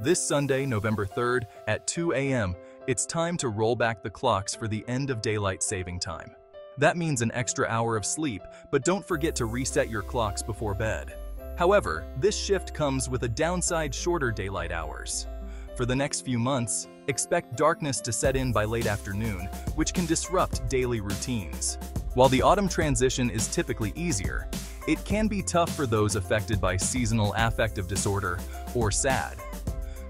This Sunday, November 3rd, at 2 a.m., it's time to roll back the clocks for the end of daylight saving time. That means an extra hour of sleep, but don't forget to reset your clocks before bed. However, this shift comes with a downside shorter daylight hours. For the next few months, expect darkness to set in by late afternoon, which can disrupt daily routines. While the autumn transition is typically easier, it can be tough for those affected by seasonal affective disorder, or SAD.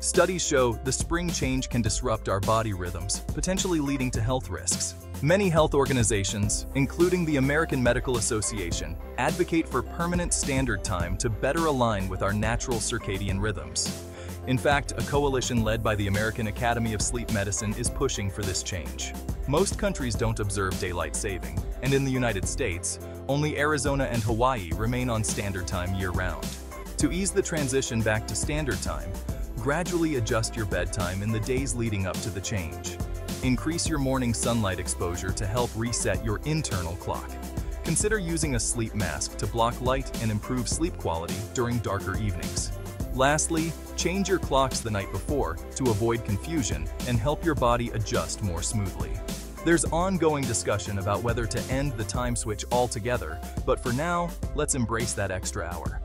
Studies show the spring change can disrupt our body rhythms, potentially leading to health risks. Many health organizations, including the American Medical Association, advocate for permanent standard time to better align with our natural circadian rhythms. In fact, a coalition led by the American Academy of Sleep Medicine is pushing for this change. Most countries don't observe daylight saving, and in the United States, only Arizona and Hawaii remain on standard time year-round. To ease the transition back to standard time, gradually adjust your bedtime in the days leading up to the change. Increase your morning sunlight exposure to help reset your internal clock. Consider using a sleep mask to block light and improve sleep quality during darker evenings. Lastly, change your clocks the night before to avoid confusion and help your body adjust more smoothly. There's ongoing discussion about whether to end the time switch altogether, but for now, let's embrace that extra hour.